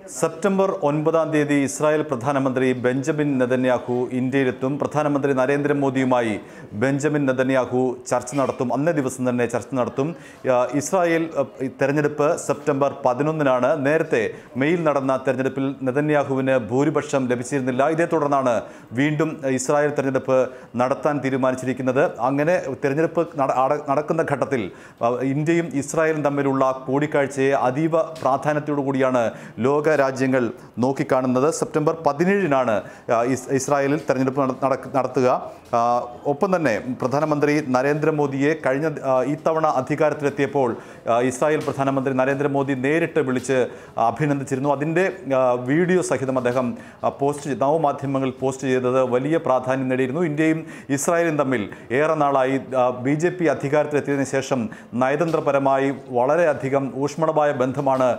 September ഒൻപതാം തീയതി Israel പ്രധാനമന്ത്രി ബെഞ്ചമിൻ നെതന്യാഹു ഇന്ത്യയിലെത്തും. പ്രധാനമന്ത്രി നരേന്ദ്രമോദിയുമായി ബെഞ്ചമിൻ നെതന്യാഹു ചർച്ച നടത്തും. അന്നേ ദിവസം തന്നെ ചർച്ച നടത്തും. ഇസ്രായേൽ തെരഞ്ഞെടുപ്പ് സെപ്റ്റംബർ പതിനൊന്നിനാണ്. നേരത്തെ മെയിൽ നടന്ന തെരഞ്ഞെടുപ്പിൽ നെതന്യാഹുവിന് ഭൂരിപക്ഷം ലഭിച്ചിരുന്നില്ല. ഇതേ തുടർന്നാണ് വീണ്ടും ഇസ്രായേൽ തെരഞ്ഞെടുപ്പ് നടത്താൻ തീരുമാനിച്ചിരിക്കുന്നത്. അങ്ങനെ തെരഞ്ഞെടുപ്പ് നടക്കുന്ന ഘട്ടത്തിൽ ഇന്ത്യയും ഇസ്രായേലും തമ്മിലുള്ള കൂടിക്കാഴ്ചയെ അതീവ പ്രാധാന്യത്തോടു കൂടിയാണ് ലോക രാജ്യങ്ങൾ നോക്കിക്കാണുന്നത്. സെപ്റ്റംബർ പതിനേഴിനാണ് ഇസ്രായേലിൽ തെരഞ്ഞെടുപ്പ് നട- നടത്തുക. ഒപ്പം തന്നെ പ്രധാനമന്ത്രി നരേന്ദ്രമോദിയെ കഴിഞ്ഞ ഇത്തവണ അധികാരത്തിലെത്തിയപ്പോൾ ഇസ്രായേൽ പ്രധാനമന്ത്രി നരേന്ദ്രമോദി നേരിട്ട് വിളിച്ച് അഭിനന്ദിച്ചിരുന്നു. അതിന്റെ വീഡിയോ സഹിതം അദ്ദേഹം പോസ്റ്റ് നവമാധ്യമങ്ങളിൽ പോസ്റ്റ് ചെയ്തത് വലിയ പ്രാധാന്യം നേടിയിരുന്നു. ഇന്ത്യയും ഇസ്രായേലും തമ്മിൽ ഏറെ നാളായി ബി ജെ പി അധികാരത്തിലെത്തിയതിനു ശേഷം നയതന്ത്രപരമായി വളരെയധികം ഊഷ്മളമായ ബന്ധമാണ്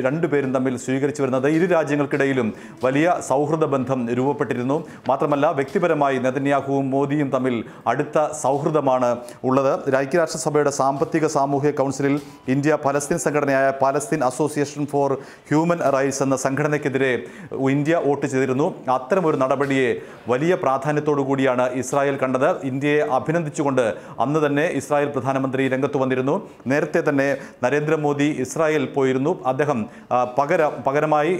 രണ്ടുപേരും തമ്മിൽ സ്വീകരിച്ചു വരുന്നത് ഇരു രാജ്യങ്ങൾക്കിടയിലും വലിയ സൗഹൃദ ബന്ധം രൂപപ്പെട്ടിരുന്നു. മാത്രമല്ല വ്യക്തിപരമായി നെതന്യാഹുവും മോദിയും തമ്മിൽ അടുത്ത സൗഹൃദമാണ് ഉള്ളത്. ഐക്യരാഷ്ട്രസഭയുടെ സാമ്പത്തിക സാമൂഹിക കൗൺസിലിൽ ഇന്ത്യ പലസ്തീൻ സംഘടനയായ Palestine Association for Human Rights എന്ന സംഘടനയ്ക്കെതിരെ ഇന്ത്യ വോട്ട് ചെയ്തിരുന്നു. അത്തരമൊരു നടപടിയെ വലിയ പ്രാധാന്യത്തോടു കൂടിയാണ് ഇസ്രായേൽ കണ്ടത്. ഇന്ത്യയെ അഭിനന്ദിച്ചുകൊണ്ട് അന്ന് തന്നെ ഇസ്രായേൽ പ്രധാനമന്ത്രി രംഗത്ത് വന്നിരുന്നു. നേരത്തെ തന്നെ നരേന്ദ്രമോദി ഇസ്രായേൽ പോയിരുന്നു. അദ്ദേഹം പകര പകരമായി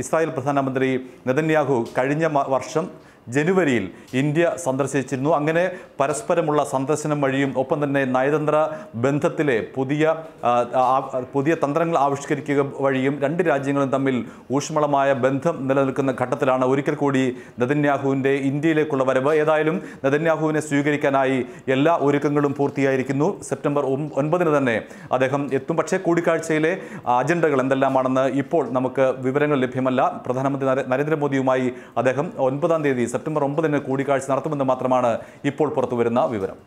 ഇസ്രായേൽ പ്രധാനമന്ത്രി നെതന്യാഹു കഴിഞ്ഞ വർഷം ജനുവരിയിൽ ഇന്ത്യ സന്ദർശിച്ചിരുന്നു. അങ്ങനെ പരസ്പരമുള്ള സന്ദർശനം വഴിയും ഒപ്പം തന്നെ നയതന്ത്ര ബന്ധത്തിലെ പുതിയ പുതിയ തന്ത്രങ്ങൾ ആവിഷ്കരിക്കുക വഴിയും രണ്ട് രാജ്യങ്ങളും തമ്മിൽ ഊഷ്മളമായ ബന്ധം നിലനിൽക്കുന്ന ഘട്ടത്തിലാണ് ഒരിക്കൽ കൂടി നദന്യാഹുവിന്റെ ഇന്ത്യയിലേക്കുള്ള വരവ്. ഏതായാലും നദന്യാഹുവിനെ സ്വീകരിക്കാനായി എല്ലാ ഒരുക്കങ്ങളും പൂർത്തിയായിരിക്കുന്നു. സെപ്റ്റംബർ ഒൻപതിന് തന്നെ അദ്ദേഹം എത്തും. പക്ഷേ കൂടിക്കാഴ്ചയിലെ അജണ്ടകൾ എന്തെല്ലാമാണെന്ന് ഇപ്പോൾ നമുക്ക് വിവരങ്ങൾ ലഭ്യമല്ല. പ്രധാനമന്ത്രി നരേ- നരേന്ദ്രമോദിയുമായി അദ്ദേഹം ഒൻപതാം തീയതി സെപ്റ്റംബർ ഒമ്പതിന് കൂടിക്കാഴ്ച നടത്തുമെന്ന് മാത്രമാണ് ഇപ്പോൾ പുറത്തുവരുന്ന വിവരം.